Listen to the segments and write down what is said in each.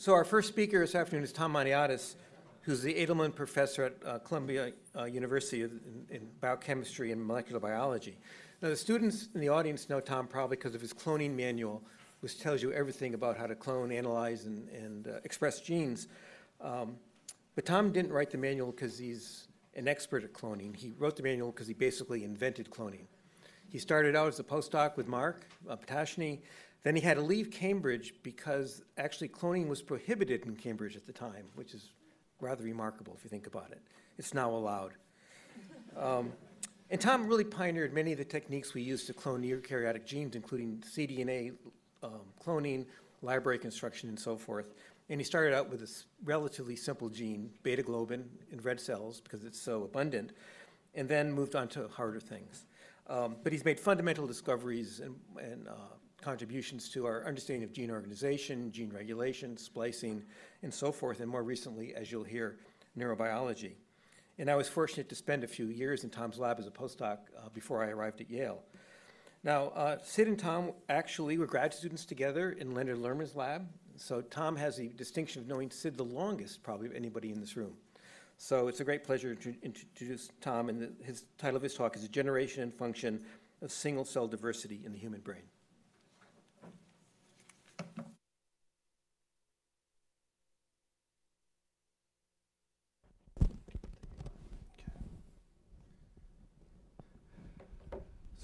So our first speaker this afternoon is Tom Maniatis, who's the Edelman Professor at uh, Columbia uh, University in, in biochemistry and molecular biology. Now, the students in the audience know Tom probably because of his cloning manual, which tells you everything about how to clone, analyze, and, and uh, express genes. Um, but Tom didn't write the manual because he's an expert at cloning. He wrote the manual because he basically invented cloning. He started out as a postdoc with Mark uh, Potashny. Then he had to leave Cambridge because actually cloning was prohibited in Cambridge at the time, which is rather remarkable if you think about it. It's now allowed. Um, and Tom really pioneered many of the techniques we use to clone eukaryotic genes, including cDNA um, cloning, library construction, and so forth. And he started out with this relatively simple gene, beta globin, in red cells because it's so abundant, and then moved on to harder things. Um, but he's made fundamental discoveries and, and uh, contributions to our understanding of gene organization, gene regulation, splicing, and so forth, and more recently, as you'll hear, neurobiology. And I was fortunate to spend a few years in Tom's lab as a postdoc uh, before I arrived at Yale. Now, uh, Sid and Tom actually were grad students together in Leonard Lerman's lab. So Tom has the distinction of knowing Sid the longest, probably, of anybody in this room. So it's a great pleasure to introduce Tom, and the, his title of his talk is A Generation and Function of Single Cell Diversity in the Human Brain.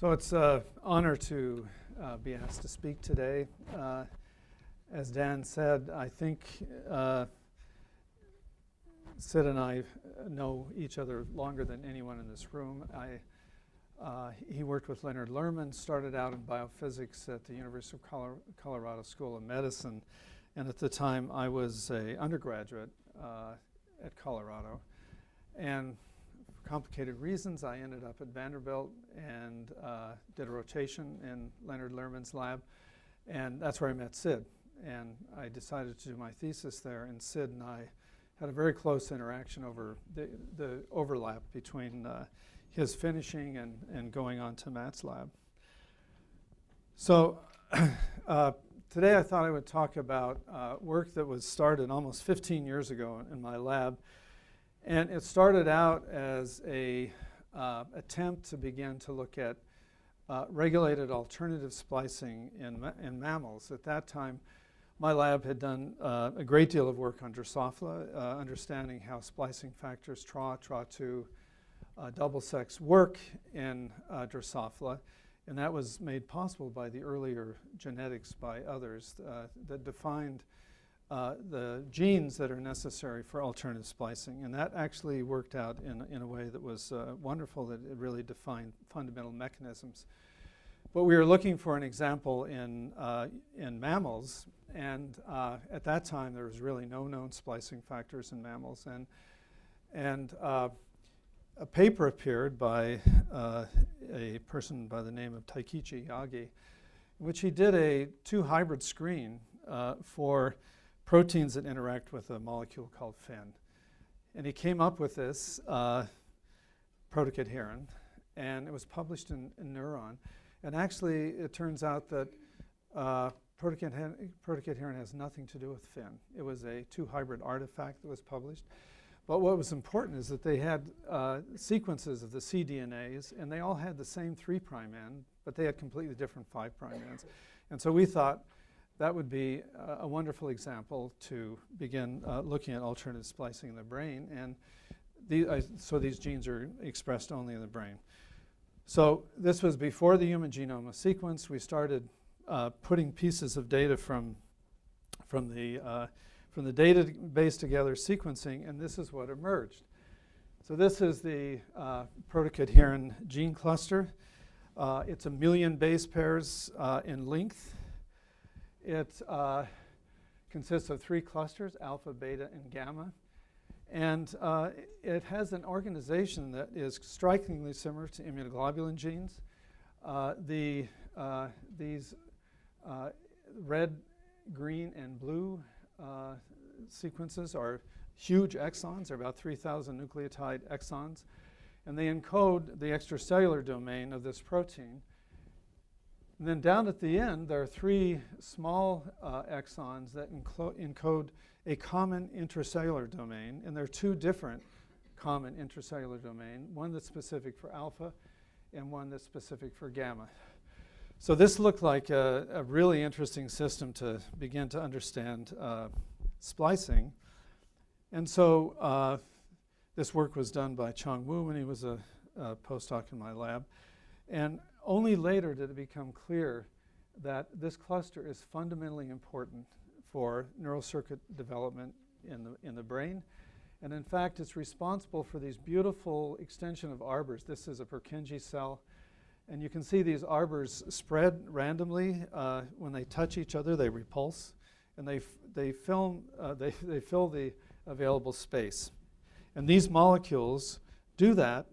So it's an honor to uh, be asked to speak today. Uh, as Dan said, I think uh, Sid and I know each other longer than anyone in this room. I, uh, he worked with Leonard Lerman, started out in biophysics at the University of Colorado School of Medicine, and at the time I was a undergraduate uh, at Colorado. And complicated reasons, I ended up at Vanderbilt and uh, did a rotation in Leonard Lerman's lab. And that's where I met Sid. And I decided to do my thesis there. And Sid and I had a very close interaction over the, the overlap between uh, his finishing and, and going on to Matt's lab. So uh, today I thought I would talk about uh, work that was started almost 15 years ago in my lab and it started out as a uh, attempt to begin to look at uh, regulated alternative splicing in, ma in mammals. At that time, my lab had done uh, a great deal of work on Drosophila, uh, understanding how splicing factors TRA, TRA2, uh, double sex work in uh, Drosophila. And that was made possible by the earlier genetics by others that defined uh, the genes that are necessary for alternative splicing. And that actually worked out in, in a way that was uh, wonderful, that it really defined fundamental mechanisms. But we were looking for an example in, uh, in mammals, and uh, at that time there was really no known splicing factors in mammals. And, and uh, a paper appeared by a person by the name of Taikichi Yagi, in which he did a two hybrid screen for proteins that interact with a molecule called FIN. And he came up with this uh, protocadherin, and it was published in, in, Neuron. And actually, it turns out that uh, protocadherin has nothing to do with FIN. It was a two hybrid artifact that was published. But what was important is that they had uh, sequences of the cDNAs, and they all had the same 3' prime end, but they had completely different 5' prime ends. And so we thought, that would be a, a wonderful example to begin uh, looking at alternative splicing in the brain. And the, uh, so these genes are expressed only in the brain. So this was before the human genome was sequenced. We started uh, putting pieces of data from, from, the, uh, from the database together, sequencing, and this is what emerged. So this is the uh, protocadherin gene cluster. Uh, it's a million base pairs uh, in length. It uh, consists of three clusters, alpha, beta, and gamma. And uh, it has an organization that is strikingly similar to immunoglobulin genes. Uh, the, uh, these uh, red, green, and blue uh, sequences are huge exons. They're about 3,000 nucleotide exons. And they encode the extracellular domain of this protein. And then down at the end, there are three small uh, exons that encode a common intracellular domain, and there are two different common intracellular domain, one that's specific for alpha and one that's specific for gamma. So this looked like a, a really interesting system to begin to understand uh, splicing. And so uh, this work was done by Chong Wu when he was a, a postdoc in my lab. And only later did it become clear that this cluster is fundamentally important for neural circuit development in the, in the brain. And in fact, it's responsible for these beautiful extension of arbors. This is a Purkinje cell. And you can see these arbors spread randomly. Uh, when they touch each other, they repulse. And they, they, film, uh, they, they fill the available space. And these molecules do that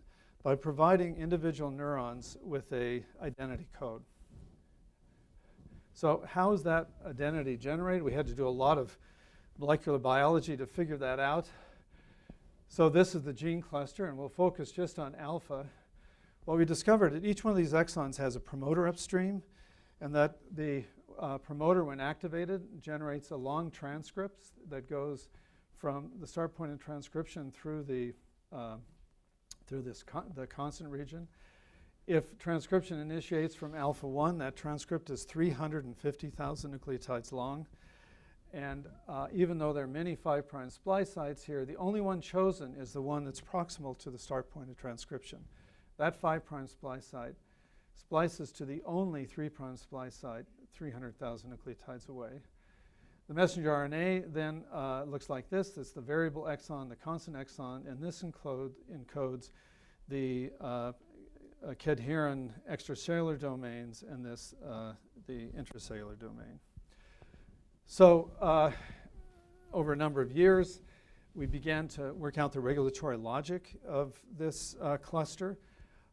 by providing individual neurons with a identity code. So how is that identity generated? We had to do a lot of molecular biology to figure that out. So this is the gene cluster, and we'll focus just on alpha. What we discovered that each one of these exons has a promoter upstream, and that the uh, promoter, when activated, generates a long transcript that goes from the start point of transcription through the uh, through this con- the constant region. If transcription initiates from alpha 1, that transcript is 350,000 nucleotides long. And uh, even though there are many 5' splice sites here, the only one chosen is the one that's proximal to the start point of transcription. That 5' splice site splices to the only 3' splice site 300,000 nucleotides away. The messenger RNA then uh, looks like this. It's the variable exon, the constant exon, and this encode, encodes the uh, uh, cadherin extracellular domains and this uh, the intracellular domain. So uh, over a number of years, we began to work out the regulatory logic of this uh, cluster.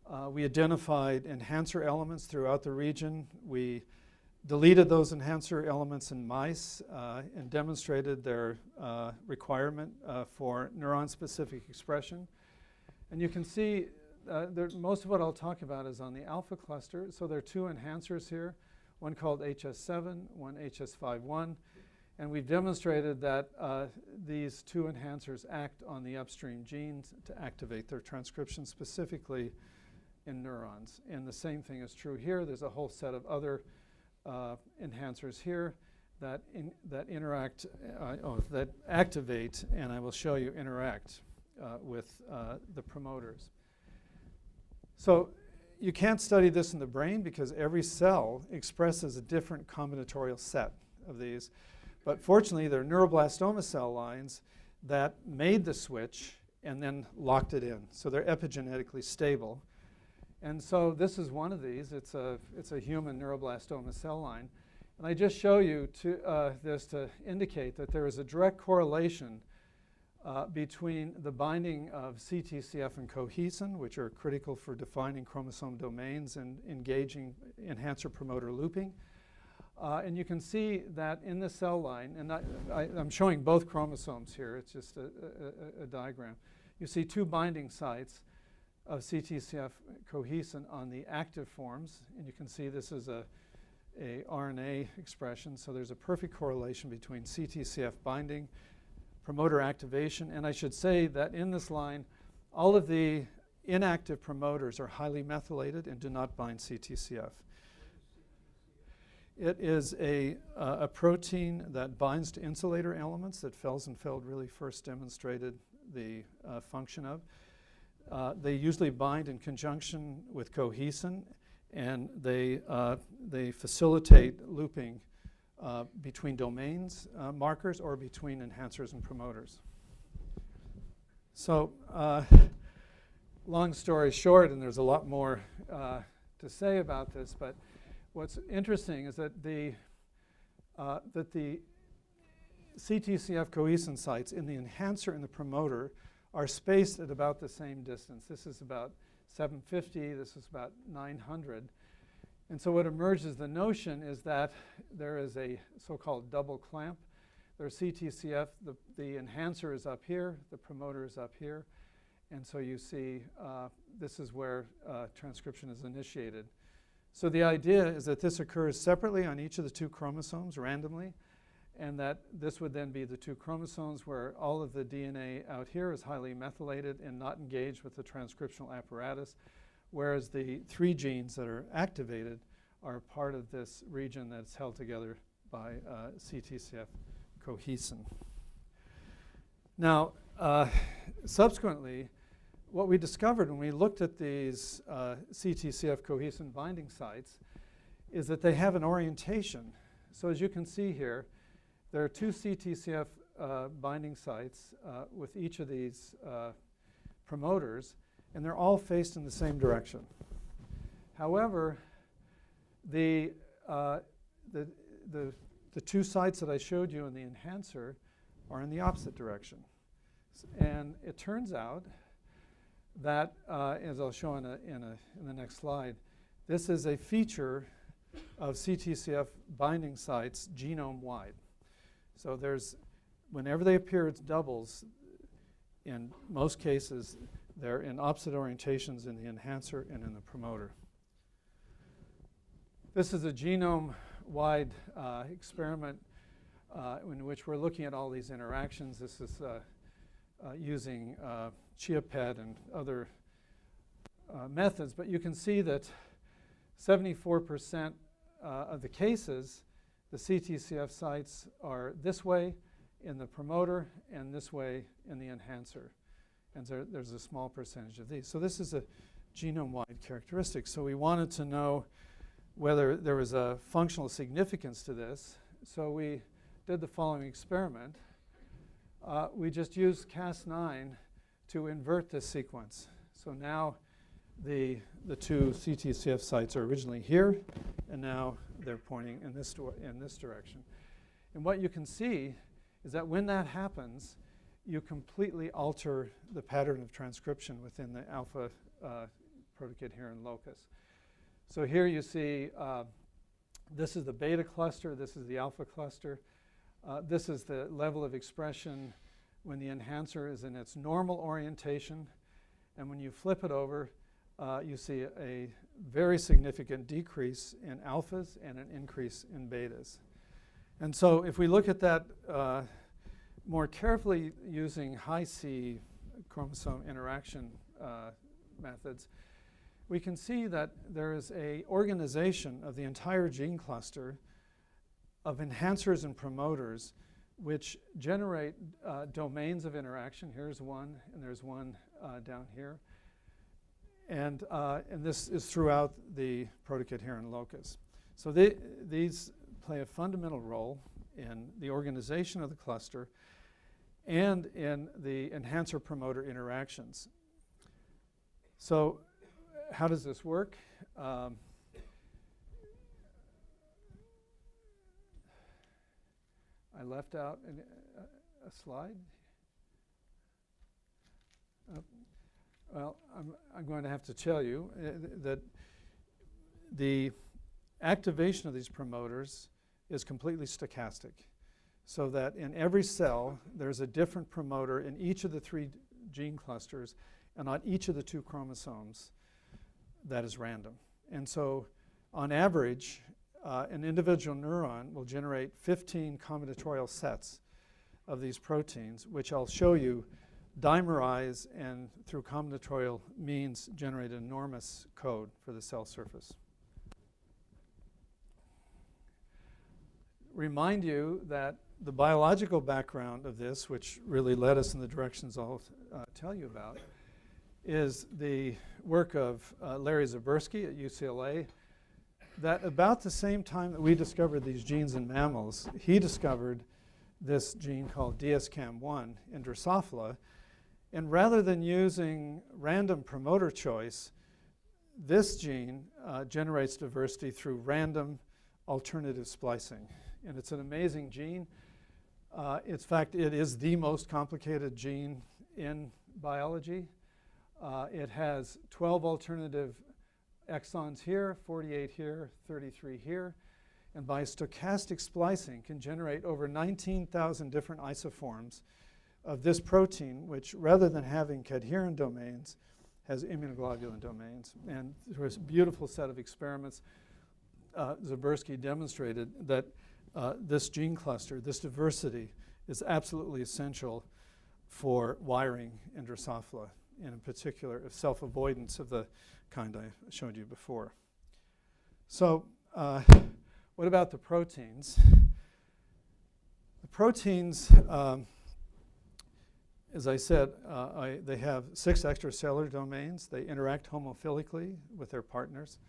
Uh, we identified enhancer elements throughout the region. We deleted those enhancer elements in mice uh, and demonstrated their uh, requirement uh, for neuron-specific expression. And you can see uh, there, most of what I'll talk about is on the alpha cluster. So there are two enhancers here, one called HS7, one HS51. And we've demonstrated that uh, these two enhancers act on the upstream genes to activate their transcription specifically in neurons. And the same thing is true here. There's a whole set of other uh, enhancers here that, in, that interact, uh, oh, that activate, and I will show you interact uh, with uh, the promoters. So you can't study this in the brain because every cell expresses a different combinatorial set of these. But fortunately, there are neuroblastoma cell lines that made the switch and then locked it in. So they're epigenetically stable. And so this is one of these. It's a, it's a human neuroblastoma cell line. And I just show you to, uh, this to indicate that there is a direct correlation uh, between the binding of CTCF and cohesin, which are critical for defining chromosome domains and engaging enhancer promoter looping. Uh, and you can see that in the cell line, and I, am showing both chromosomes here, it's just a, a, a, diagram. You see two binding sites of CTCF cohesin on the active forms, and you can see this is a, a RNA expression, so there's a perfect correlation between CTCF binding promoter activation. And I should say that in this line, all of the inactive promoters are highly methylated and do not bind CTCF. It is a, uh, a protein that binds to insulator elements that Felsenfeld really first demonstrated the uh, function of. Uh, they usually bind in conjunction with cohesin, and they, uh, they facilitate looping uh, between domains uh, markers or between enhancers and promoters. So, uh, long story short, and there's a lot more uh, to say about this, but what's interesting is that the, that the CTCF cohesin sites in the enhancer and the promoter are spaced at about the same distance. This is about 750, this is about 900. And so what emerges, the notion is that there is a so-called double clamp. There's CTCF, the, the enhancer is up here, the promoter is up here. And so you see uh, this is where uh, transcription is initiated So the idea is that this occurs separately on each of the two chromosomes randomly, and that this would then be the two chromosomes where all of the DNA out here is highly methylated and not engaged with the transcriptional apparatus, whereas the three genes that are activated are part of this region that's held together by uh, CTCF cohesin. Now, uh, subsequently, what we discovered when we looked at these uh, CTCF cohesin binding sites is that they have an orientation. So as you can see here, there are two CTCF uh, binding sites uh, with each of these uh, promoters, and they're all faced in the same direction. However, the, uh, the, the, the two sites that I showed you in the enhancer are in the opposite direction. And it turns out that, uh, as I'll show in, a, in, a, in the next slide, this is a feature of CTCF binding sites genome-wide. So there's, whenever they appear, it's doubles. In most cases, they're in opposite orientations in the enhancer and in the promoter. This is a genome-wide uh, experiment uh, in which we're looking at all these interactions. This is uh, uh, using uh, ChIA-PET and other uh, methods, but you can see that 74% uh, of the cases, the CTCF sites are this way in the promoter and this way in the enhancer. And there, there's a small percentage of these. So this is a genome-wide characteristic. So we wanted to know whether there was a functional significance to this. So we did the following experiment. Uh, we just used Cas9 to invert this sequence. So now the, the two CTCF sites are originally here, and now they're pointing in this, in this direction. And what you can see is that when that happens, you completely alter the pattern of transcription within the alpha uh, protocadherin locus. So here you see uh, this is the beta cluster, this is the alpha cluster. Uh, this is the level of expression when the enhancer is in its normal orientation. And when you flip it over, uh, you see a very significant decrease in alphas and an increase in betas. And so if we look at that uh, more carefully using high C chromosome interaction uh, methods, we can see that there is a organization of the entire gene cluster of enhancers and promoters which generate uh, domains of interaction. Here's one, and there's one uh, down here. And, uh, and this is throughout the protocadherin locus. So they, these play a fundamental role in the organization of the cluster and in the enhancer promoter interactions. So, how does this work? Um, I left out an, a, a slide. Uh, well, I'm, I'm going to have to tell you uh, that the activation of these promoters is completely stochastic. So that in every cell, there's a different promoter in each of the three gene clusters and on each of the two chromosomes that is random. And so, on average, uh, an individual neuron will generate 15 combinatorial sets of these proteins, which I'll show you dimerize and through combinatorial means generate enormous code for the cell surface. Remind you that the biological background of this, which really led us in the directions I'll uh, tell you about, is the work of uh, Larry Zabersky at UCLA. That about the same time that we discovered these genes in mammals, he discovered this gene called DSCAM1 in Drosophila. And rather than using random promoter choice, this gene uh, generates diversity through random alternative splicing. And it's an amazing gene. Uh, in fact, it is the most complicated gene in biology. Uh, it has 12 alternative exons here, 48 here, 33 here, and by stochastic splicing can generate over 19,000 different isoforms of this protein, which rather than having cadherin domains, has immunoglobulin domains. And there was a beautiful set of experiments. Uh, Zabriskie demonstrated that uh, this gene cluster, this diversity, is absolutely essential for wiring in Drosophila, in particular, self-avoidance of the kind I showed you before. So, uh, what about the proteins? The proteins, um, as I said, uh, I, they have six extracellular domains. They interact homophilically with their partners.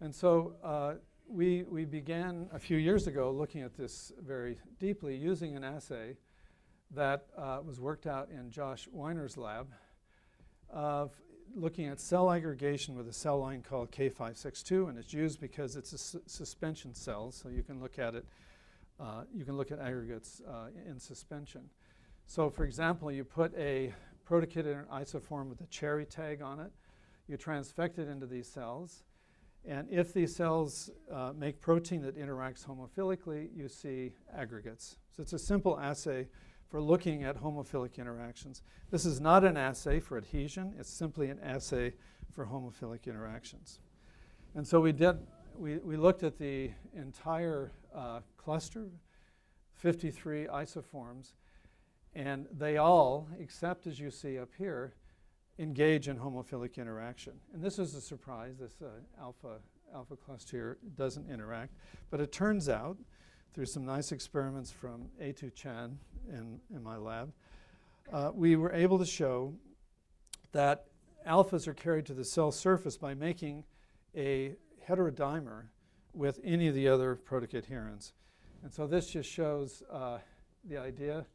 And so uh, we, we began a few years ago looking at this very deeply using an assay that uh, was worked out in Josh Weiner's lab of looking at cell aggregation with a cell line called K562, and it's used because it's a su suspension cell, so you can look at it, uh, you can look at aggregates uh, in suspension. So for example, you put a protokit in an isoform with a cherry tag on it, you transfect it into these cells, and if these cells uh, make protein that interacts homophilically, you see aggregates. So it's a simple assay for looking at homophilic interactions. This is not an assay for adhesion, it's simply an assay for homophilic interactions. And so we did, we, we looked at the entire uh, cluster, 53 isoforms, and they all, except as you see up here, engage in homophilic interaction. And this is a surprise, this uh, alpha, alpha cluster doesn't interact. But it turns out, through some nice experiments from A2 Chan in, in my lab, uh, we were able to show that alphas are carried to the cell surface by making a heterodimer with any of the other protoadherins. And so this just shows uh, the idea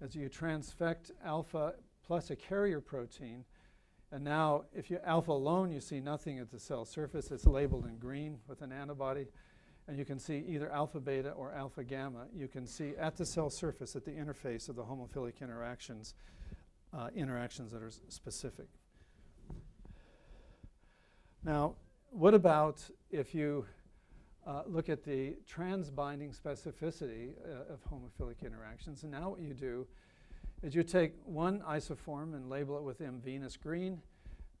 as you transfect alpha plus a carrier protein. And now, if you alpha alone, you see nothing at the cell surface. It's labeled in green with an antibody. And you can see either alpha beta or alpha gamma. You can see at the cell surface, at the interface of the homophilic interactions, uh, interactions that are specific. Now, what about if you uh, look at the trans-binding specificity uh, of homophilic interactions? And now what you do is you take one isoform and label it with M Venus green,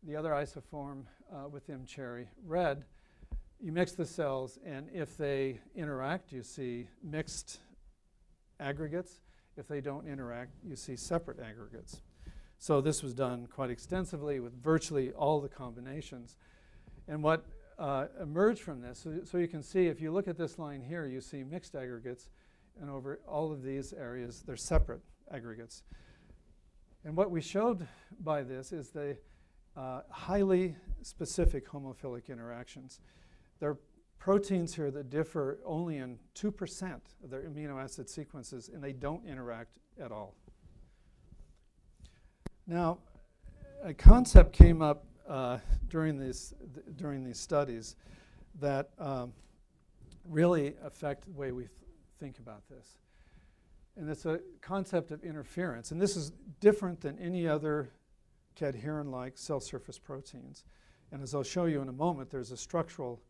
the other isoform uh, with M cherry red. You mix the cells, and if they interact, you see mixed aggregates. If they don't interact, you see separate aggregates. So this was done quite extensively with virtually all the combinations. And what uh, emerged from this, so, so you can see if you look at this line here, you see mixed aggregates, and over all of these areas, they're separate aggregates. And what we showed by this is the uh, highly specific homophilic interactions. There are proteins here that differ only in 2% of their amino acid sequences, and they don't interact at all. Now, a concept came up uh, during, these, th during these studies that um, really affect the way we th think about this. And it's a concept of interference. And this is different than any other cadherin-like cell surface proteins. And as I'll show you in a moment, there's a structural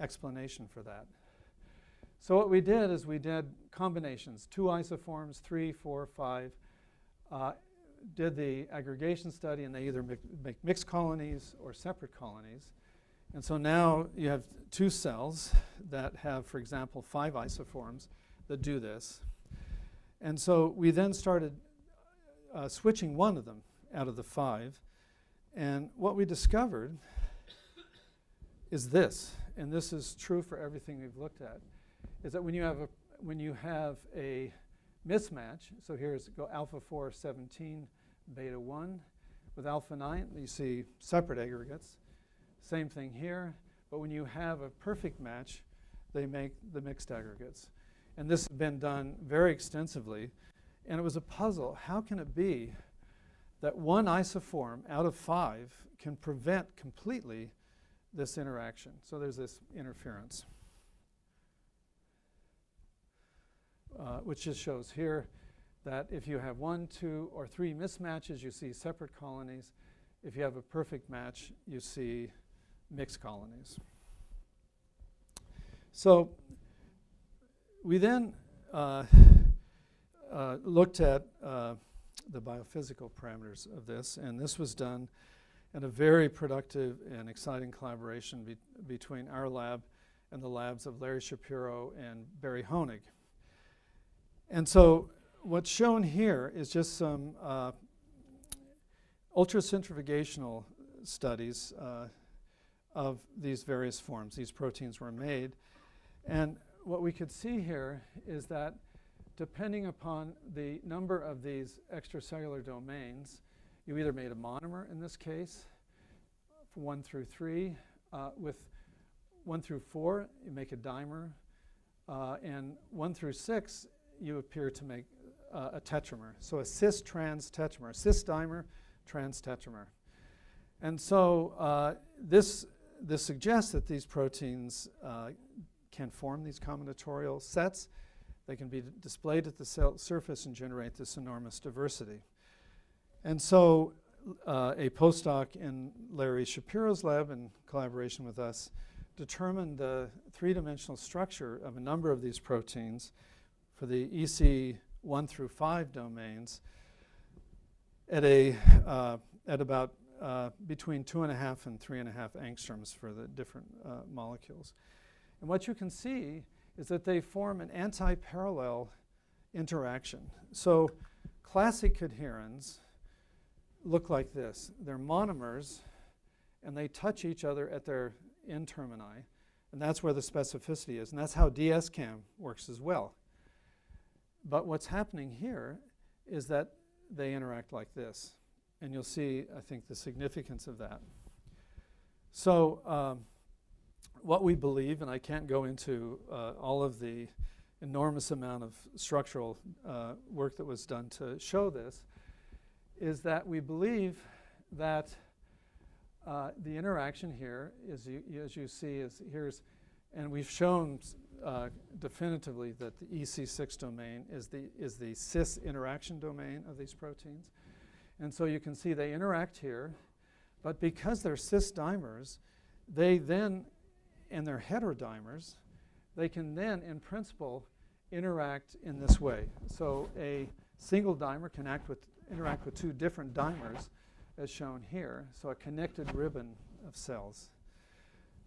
explanation for that. So what we did is we did combinations, two isoforms, three, four, five, uh, did the aggregation study, and they either make, mixed colonies or separate colonies. And so now you have two cells that have, for example, five isoforms that do this. And so we then started uh, switching one of them out of the five. And what we discovered is this, and this is true for everything we've looked at, is that when you have a, when you have a mismatch, so here's go alpha 4, 17, beta 1. With alpha 9, you see separate aggregates. Same thing here, but when you have a perfect match, they make the mixed aggregates. And this has been done very extensively. And it was a puzzle. How can it be that one isoform out of five can prevent completely this interaction? So there's this interference, uh, which just shows here that if you have one, two, or three mismatches, you see separate colonies. If you have a perfect match, you see mixed colonies. So we then uh, uh, looked at uh, the biophysical parameters of this, and this was done in a very productive and exciting collaboration be- between our lab and the labs of Larry Shapiro and Barry Honig. And so what's shown here is just some uh, ultracentrifugational studies uh, of these various forms. These proteins were made. And what we could see here is that depending upon the number of these extracellular domains, you either made a monomer in this case, one through three, uh, with one through four, you make a dimer, uh, and one through six, you appear to make uh, a tetramer. So a cis trans tetramer, cis dimer, trans tetramer. And so uh, this, this suggests that these proteins uh, can form these combinatorial sets. They can be displayed at the cell surface and generate this enormous diversity. And so uh, a postdoc in Larry Shapiro's lab in collaboration with us determined the three-dimensional structure of a number of these proteins for the EC 1 through 5 domains at, a, uh, at about uh, between two and a half and three and a half angstroms for the different uh, molecules. And what you can see is that they form an anti-parallel interaction. So classic cadherins look like this. They're monomers, and they touch each other at their N termini, and that's where the specificity is. And that's how DSCAM works as well. But what's happening here is that they interact like this. And you'll see, I think, the significance of that. So um, what we believe, and I can't go into uh, all of the enormous amount of structural uh, work that was done to show this, is that we believe that uh, the interaction here is, you, as you see, is here's, and we've shown uh, definitively that the EC6 domain is the, is the cis interaction domain of these proteins. And so you can see they interact here, but because they're cis dimers, they then, and they're heterodimers, they can then, in principle, interact in this way. So a single dimer can act with, interact with two different dimers, as shown here, so a connected ribbon of cells.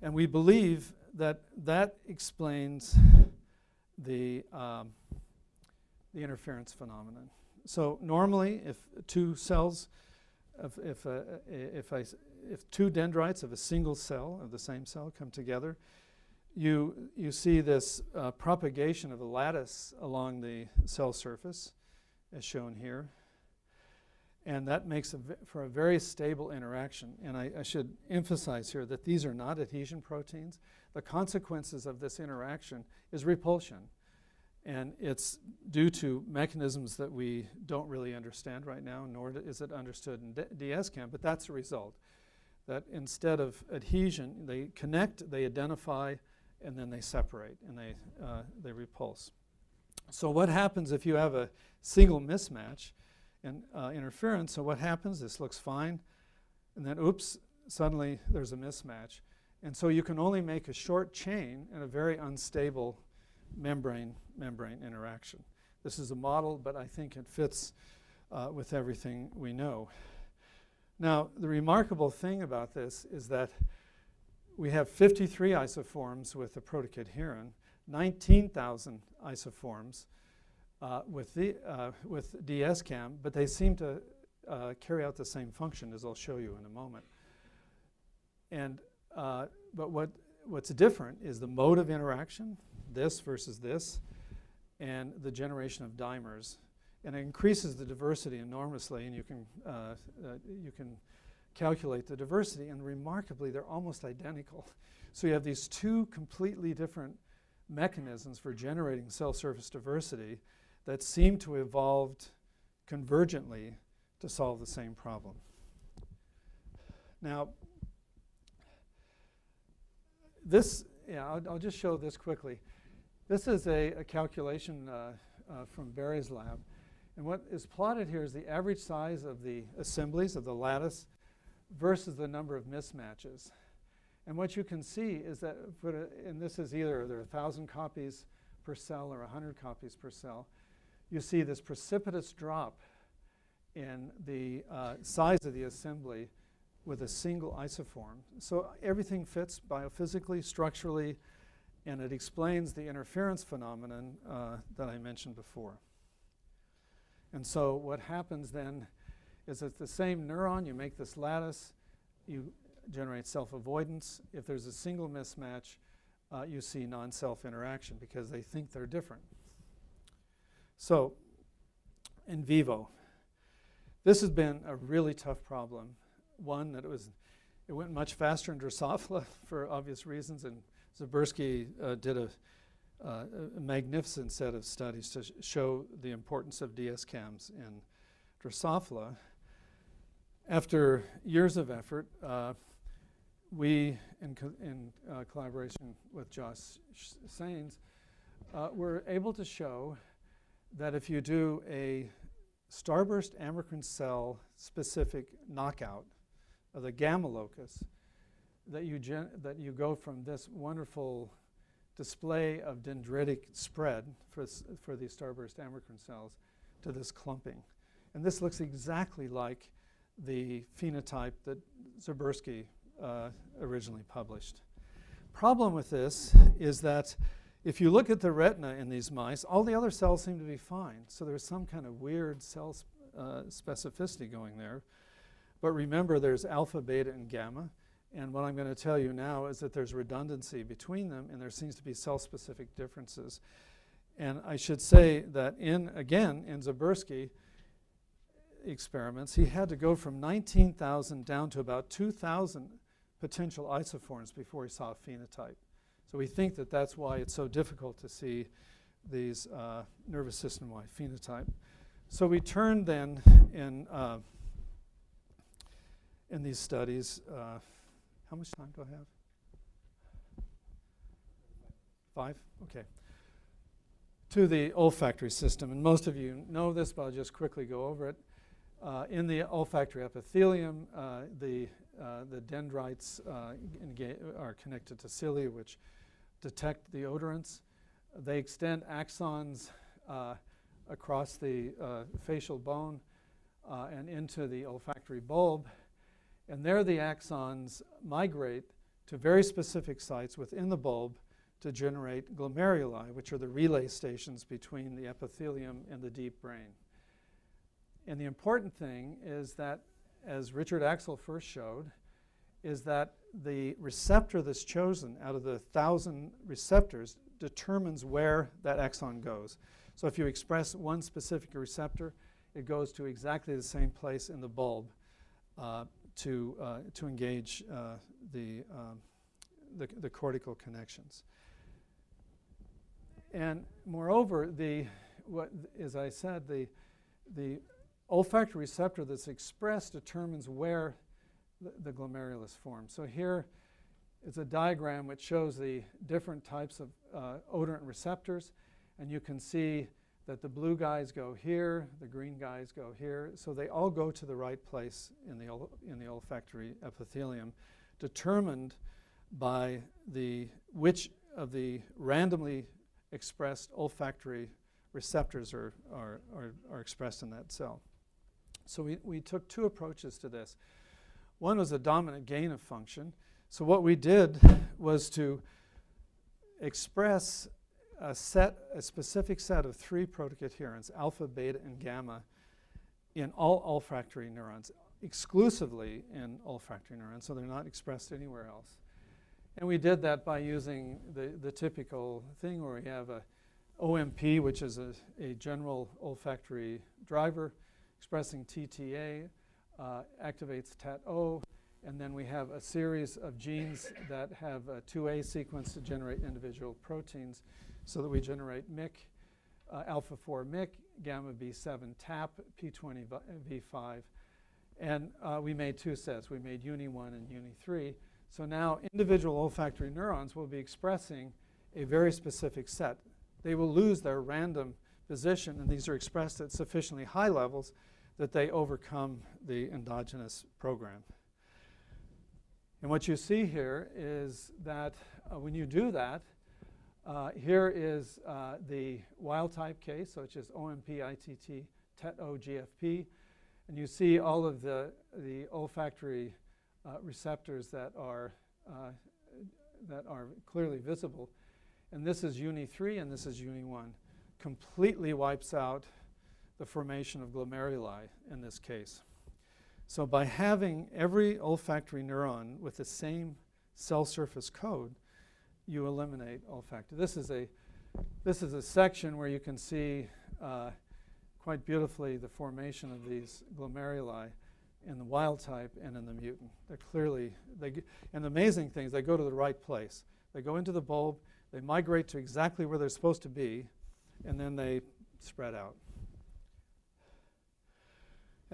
And we believe that that explains the, um, the interference phenomenon. So normally, if two cells, if, if, uh, if, I, if two dendrites of a single cell, of the same cell, come together, you, you see this uh, propagation of a lattice along the cell surface, as shown here. And that makes for a very stable interaction. And I, I, should emphasize here that these are not adhesion proteins. The consequences of this interaction is repulsion. And it's due to mechanisms that we don't really understand right now, nor is it understood in DSCAM, but that's the result. That instead of adhesion, they connect, they identify, and then they separate, and they, uh, they repulse. So what happens if you have a single mismatch? In, uh, interference. So what happens? This looks fine. And then, oops, suddenly there's a mismatch. And so you can only make a short chain in a very unstable membrane-membrane interaction. This is a model, but I think it fits uh, with everything we know. Now, the remarkable thing about this is that we have 53 isoforms with the protocadherin, 19,000 isoforms uh, with, the, uh, with DSCAM, but they seem to uh, carry out the same function as I'll show you in a moment. And, uh, but what, what's different is the mode of interaction, this versus this, and the generation of dimers. And it increases the diversity enormously, and you can, uh, you can calculate the diversity, and remarkably, they're almost identical. So you have these two completely different mechanisms for generating cell surface diversity, that seem to have evolved convergently to solve the same problem. Now, this, yeah, I'll, I'll just show this quickly. This is a, a calculation uh, uh, from Barry's lab. And what is plotted here is the average size of the assemblies of the lattice versus the number of mismatches. And what you can see is that, a, and this is either there are 1,000 copies per cell or 100 copies per cell, you see this precipitous drop in the uh, size of the assembly with a single isoform. So everything fits biophysically, structurally, and it explains the interference phenomenon uh, that I mentioned before. And so what happens then is it's the same neuron, you make this lattice, you generate self-avoidance. If there's a single mismatch, uh, you see non-self interaction because they think they're different. So in vivo, this has been a really tough problem. One, that it was it went much faster in Drosophila for obvious reasons, and Zabriskie uh, did a, uh, a, magnificent set of studies to sh show the importance of DS-CAMs in Drosophila. After years of effort, uh, we, in, co in uh, collaboration with Josh Sains, uh, were able to show that if you do a starburst amacrine cell specific knockout of the gamma locus, that you, that you go from this wonderful display of dendritic spread for, for these starburst amacrine cells to this clumping. And this looks exactly like the phenotype that Zabriskie uh, originally published. Problem with this is that if you look at the retina in these mice, all the other cells seem to be fine. So there's some kind of weird cell sp uh, specificity going there. But remember, there's alpha, beta, and gamma. And what I'm going to tell you now is that there's redundancy between them, and there seems to be cell-specific differences. And I should say that in, again, in Zabriskie experiments, he had to go from 19,000 down to about 2,000 potential isoforms before he saw a phenotype. So we think that that's why it's so difficult to see these uh, nervous system-wide phenotype. So we turned then in, uh, in these studies, uh, how much time do I have? Five? Okay. To the olfactory system. And most of you know this, but I'll just quickly go over it. Uh, in the olfactory epithelium, uh, the uh, the dendrites uh, are connected to cilia, which detect the odorants. They extend axons uh, across the uh, facial bone and into the olfactory bulb. And there the axons migrate to very specific sites within the bulb to generate glomeruli, which are the relay stations between the epithelium and the deep brain. And the important thing is that as Richard Axel first showed, is that the receptor that's chosen out of the thousand receptors determines where that exon goes. So if you express one specific receptor, it goes to exactly the same place in the bulb uh, to, uh, to engage uh, the, um, the, the, cortical connections. And moreover, the, what, as I said, the, the olfactory receptor that's expressed determines where the, glomerulus forms. So here is a diagram which shows the different types of uh, odorant receptors. And you can see that the blue guys go here, the green guys go here. So they all go to the right place in the, in the olfactory epithelium, determined by the which of the randomly expressed olfactory receptors are, are, are, are expressed in that cell. So we, we took two approaches to this. One was a dominant gain of function. So what we did was to express a set, a specific set of three protocoherence, alpha, beta, and gamma, in all olfactory neurons, exclusively in olfactory neurons, so they're not expressed anywhere else. And we did that by using the, the typical thing where we have a OMP, which is a, a general olfactory driver, expressing TTA, uh, activates TAT-O, and then we have a series of genes that have a 2A sequence to generate individual proteins so that we generate MYC, uh, alpha 4 MYC, gamma B7 TAP, P20 V5. And uh, we made two sets. We made UNI1 and UNI3. So now individual olfactory neurons will be expressing a very specific set. They will lose their random position, and these are expressed at sufficiently high levels that they overcome the endogenous program. And what you see here is that uh, when you do that, uh, here is uh, the wild type case, which is OMP, ITT, TET-O, GFP. And you see all of the, the olfactory uh, receptors that are, uh, that are clearly visible. And this is Uni 3 and this is Uni 1. Completely wipes out the formation of glomeruli in this case. So by having every olfactory neuron with the same cell surface code, you eliminate olfactory. This is a, this is a section where you can see uh, quite beautifully the formation of these glomeruli in the wild type and in the mutant. They're clearly, they, and the amazing thing is they go to the right place. They go into the bulb, they migrate to exactly where they're supposed to be, and then they spread out.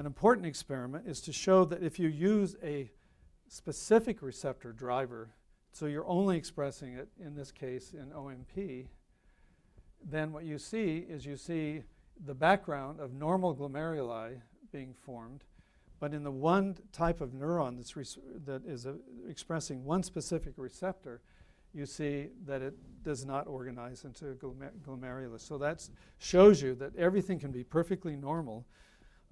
An important experiment is to show that if you use a specific receptor driver, so you're only expressing it, in this case, in OMP, then what you see is you see the background of normal glomeruli being formed, but in the one type of neuron that's that is uh, expressing one specific receptor, you see that it does not organize into glomer- glomerulus. So that shows you that everything can be perfectly normal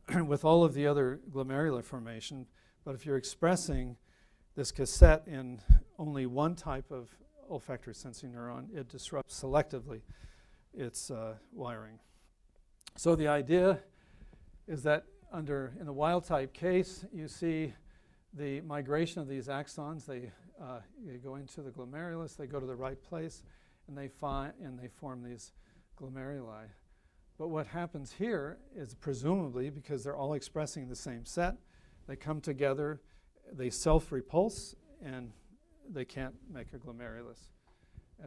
with all of the other glomerular formation, but if you're expressing this cassette in only one type of olfactory sensing neuron, it disrupts selectively its uh, wiring. So the idea is that under in the wild type case, you see the migration of these axons. They, uh, they go into the glomerulus, they go to the right place, and they and they form these glomeruli. But what happens here is presumably because they're all expressing the same set, they come together, they self-repulse, and they can't make a glomerulus,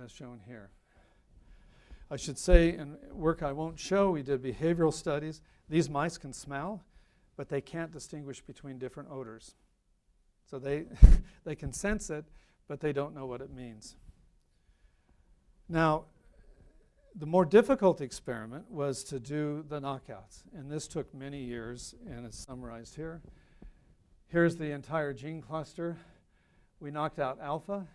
as shown here. I should say, in work I won't show, we did behavioral studies. These mice can smell, but they can't distinguish between different odors. So they, they can sense it, but they don't know what it means. Now, the more difficult experiment was to do the knockouts, and this took many years, and it's summarized here. Here's the entire gene cluster. We knocked out alpha,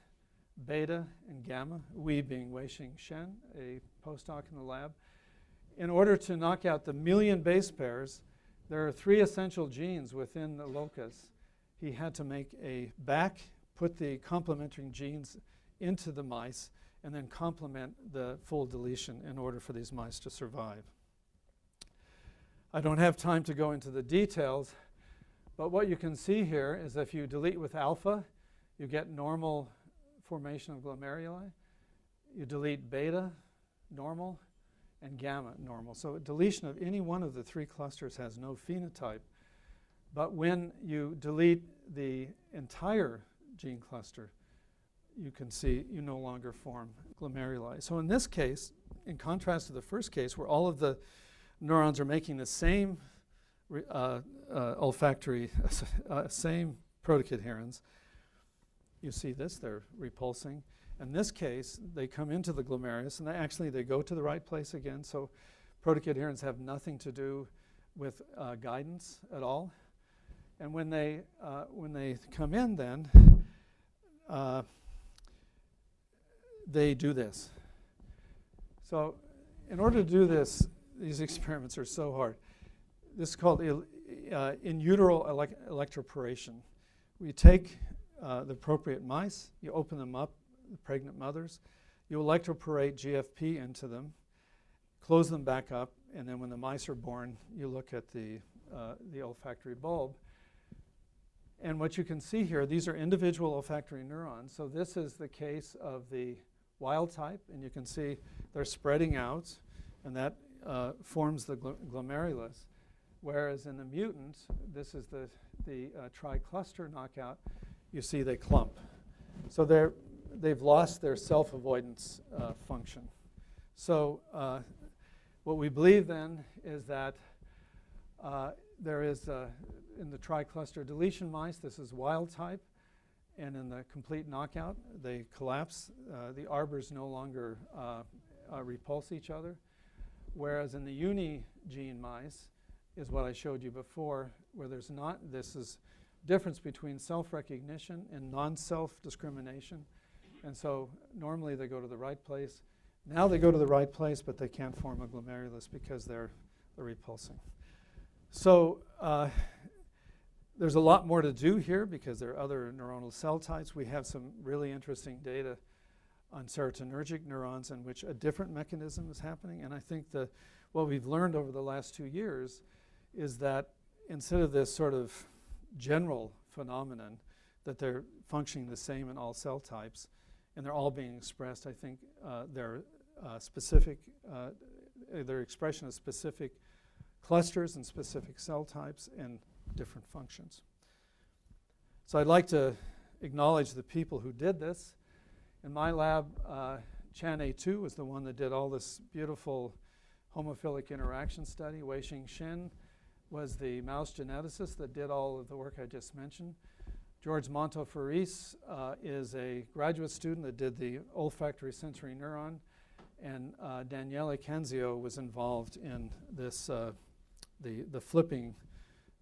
beta, and gamma, we being Wei-Xing Shen, a postdoc in the lab. In order to knock out the million base pairs, there are three essential genes within the locus. He had to make a back, put the complementary genes into the mice, and then complement the full deletion in order for these mice to survive. I don't have time to go into the details, but what you can see here is if you delete with alpha, you get normal formation of glomeruli. You delete beta, normal, and gamma, normal. So deletion of any one of the three clusters has no phenotype. But when you delete the entire gene cluster, you can see you no longer form glomeruli. So in this case, in contrast to the first case, where all of the neurons are making the same uh, uh, olfactory, uh, same protocadherins, you see this, they're repulsing. In this case, they come into the glomerulus, and they actually they go to the right place again. So protocadherins have nothing to do with uh, guidance at all. And when they uh, when they come in, then uh, they do this. So, in order to do this, these experiments are so hard. This is called uh, in utero elec- electroporation. We take uh, the appropriate mice, you open them up, the pregnant mothers, you electroporate GFP into them, close them back up, and then when the mice are born, you look at the, uh, the olfactory bulb. And what you can see here, these are individual olfactory neurons. So this is the case of the wild type, and you can see they're spreading out, and that uh, forms the gl- glomerulus. Whereas in the mutant, this is the, the uh, tricluster knockout, you see they clump. So they're, they've lost their self avoidance uh, function. So, uh, what we believe then is that uh, there is, in the tricluster deletion mice, this is wild type, and in the complete knockout, they collapse. Uh, the arbors no longer uh, uh, repulse each other. Whereas in the uni gene mice, is what I showed you before, where there's not, this is difference between self-recognition and non-self discrimination. And so normally they go to the right place. Now they go to the right place, but they can't form a glomerulus because they're, they're repulsing. So uh, there's a lot more to do here because there are other neuronal cell types. We have some really interesting data on serotonergic neurons in which a different mechanism is happening. And I think that what we've learned over the last two years is that instead of this sort of general phenomenon that they're functioning the same in all cell types and they're all being expressed, I think uh, their uh, specific, uh, their expression of specific clusters and specific cell types and different functions. So I'd like to acknowledge the people who did this. In my lab, uh, Chan A2 was the one that did all this beautiful homophilic interaction study. Wei-Xing Shen was the mouse geneticist that did all of the work I just mentioned. George Montefiore uh, is a graduate student that did the olfactory sensory neuron, and uh, Daniele Canzio was involved in this, uh, the, the flipping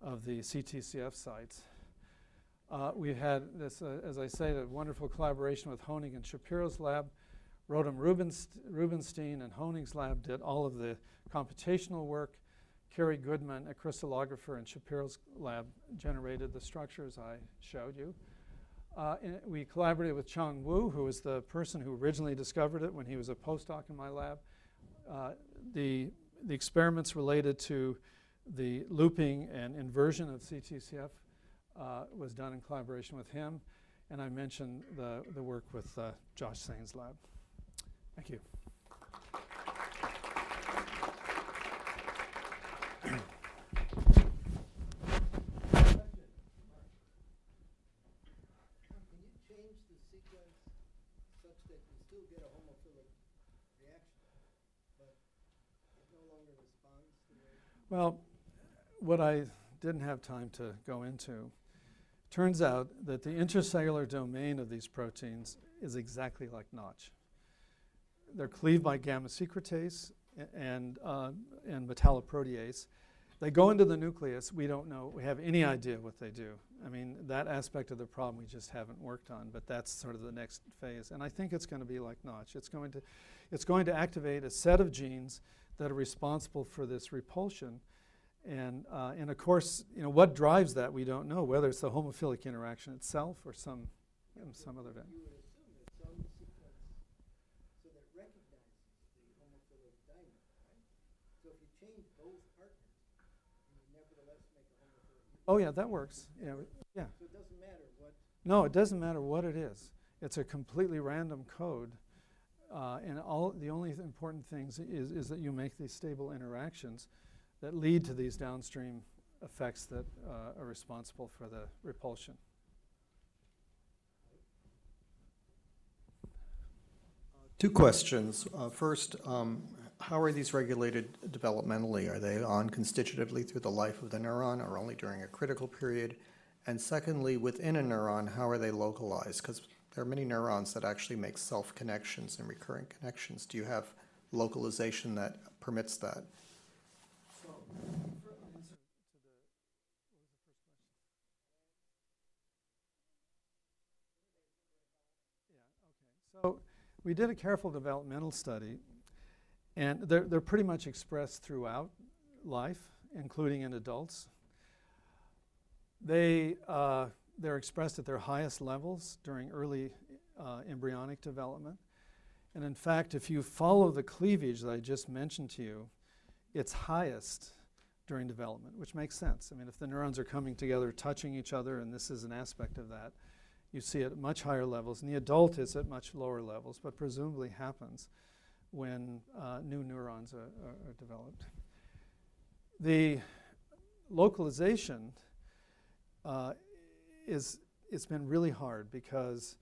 of the CTCF sites. Uh, we've had this, uh, as I say, a wonderful collaboration with Honig and Shapiro's lab. Rotem Rubinstein and Honig's lab did all of the computational work. Kerry Goodman, a crystallographer in Shapiro's lab, generated the structures I showed you. Uh, we collaborated with Chang Wu, who was the person who originally discovered it when he was a postdoc in my lab. Uh, the, the experiments related to the looping and inversion of CTCF uh, was done in collaboration with him. And I mentioned the, the work with uh, Josh Sain's lab. Thank you. Well, what I didn't have time to go into, turns out that the intracellular domain of these proteins is exactly like Notch. They're cleaved by gamma secretase and, uh, and metalloprotease. They go into the nucleus. We don't know, we have any idea what they do. I mean, that aspect of the problem we just haven't worked on, but that's sort of the next phase. And I think it's going to be like Notch. It's going to, it's going to activate a set of genes that are responsible for this repulsion and, uh, and of course, you know, what drives that we don't know, whether it's the homophilic interaction itself or some, other event. you know, some other event. Oh yeah, that works. Yeah, yeah. So it doesn't matter what. No, it doesn't matter what it is. It's a completely random code, uh, and all the only th important things is is that you make these stable interactions, that lead to these downstream effects that uh, are responsible for the repulsion. Two questions. Uh, first, um, how are these regulated developmentally? Are they on constitutively through the life of the neuron or only during a critical period? And secondly, within a neuron, how are they localized? Because there are many neurons that actually make self-connections and recurrent connections. Do you have localization that permits that? So we did a careful developmental study, and they're, they're pretty much expressed throughout life, including in adults. They, uh, they're expressed at their highest levels during early uh, embryonic development. And in fact, if you follow the cleavage that I just mentioned to you, it's highest during development, which makes sense. I mean, if the neurons are coming together, touching each other, and this is an aspect of that, you see it at much higher levels. And the adult is at much lower levels, but presumably happens when uh, new neurons are, are, are, developed. The localization uh, is, it's been really hard because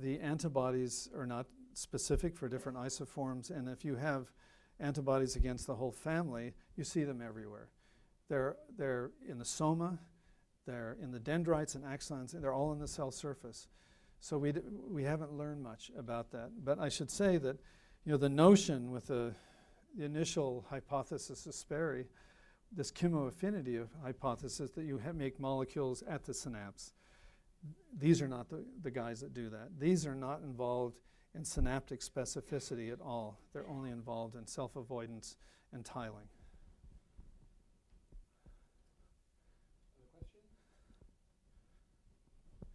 the antibodies are not specific for different isoforms, and if you have antibodies against the whole family, you see them everywhere. They're, they're in the soma, they're in the dendrites and axons, and they're all in the cell surface. So we, we haven't learned much about that. But I should say that you know, the notion with the, the initial hypothesis of Sperry, this chemoaffinity of hypothesis that you make molecules at the synapse, these are not the, the guys that do that. These are not involved in synaptic specificity at all. They're only involved in self-avoidance and tiling.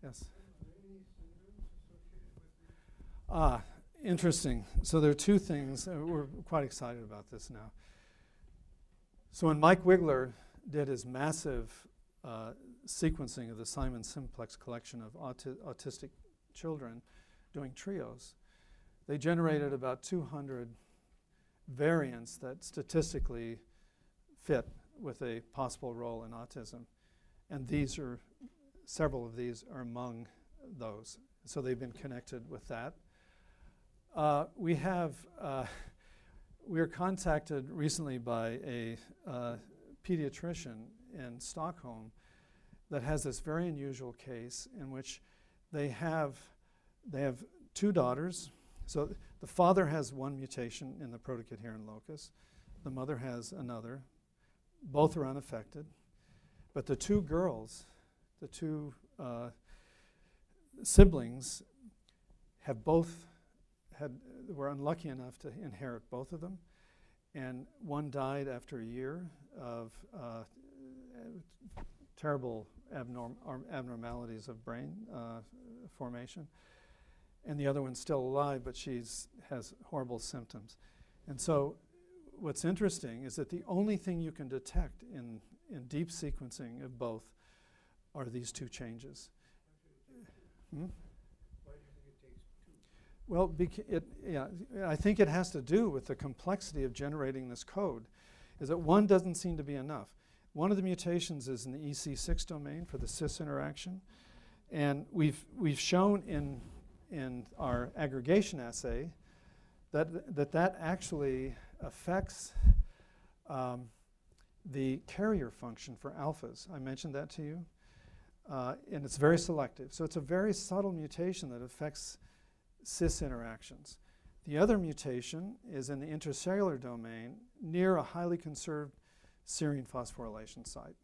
Yes. Ah, interesting. So there are two things. uh, We're quite excited about this now. So when Mike Wigler did his massive uh, sequencing of the Simon Simplex collection of auti- autistic children doing trios, they generated about 200 variants that statistically fit with a possible role in autism. And these are, several of these are among those. So they've been connected with that. Uh, we have, uh, we were contacted recently by a uh, pediatrician in Stockholm that has this very unusual case in which they have, they have two daughters. So the father has one mutation in the protocadherin locus, the mother has another. Both are unaffected. But the two girls, the two uh, siblings, have both had were unlucky enough to inherit both of them, and one died after a year of uh, terrible abnorm- abnormalities of brain uh, formation, and the other one's still alive, but she's has horrible symptoms, and so. What's interesting is that the only thing you can detect in, in deep sequencing of both are these two changes. Hmm? Well, it, yeah, I think it has to do with the complexity of generating this code, is that one doesn't seem to be enough. One of the mutations is in the EC6 domain for the cis interaction, and we've, we've shown in, in our aggregation assay that that, that actually affects um, the carrier function for alphas. I mentioned that to you. Uh, and it's very selective. So it's a very subtle mutation that affects cis interactions. The other mutation is in the intercellular domain near a highly conserved serine phosphorylation site.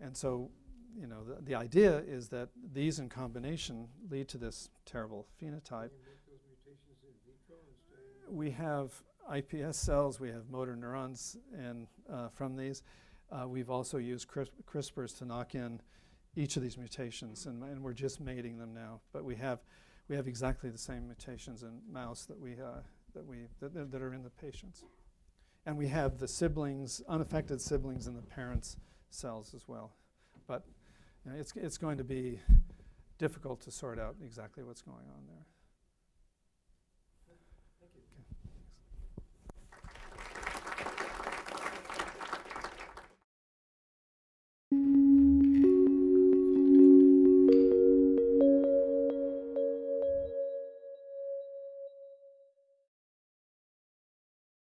And so, you know, the, the idea is that these in combination lead to this terrible phenotype. We have iPS cells, we have motor neurons and uh, from these. Uh, we've also used CRIS- CRISPRs to knock in each of these mutations, and, and we're just mating them now. But we have, we have exactly the same mutations in mouse that we, uh, that, we that, that- that are in the patients. And we have the siblings, unaffected siblings in the parents' cells as well. But you know, it's, it's going to be difficult to sort out exactly what's going on there.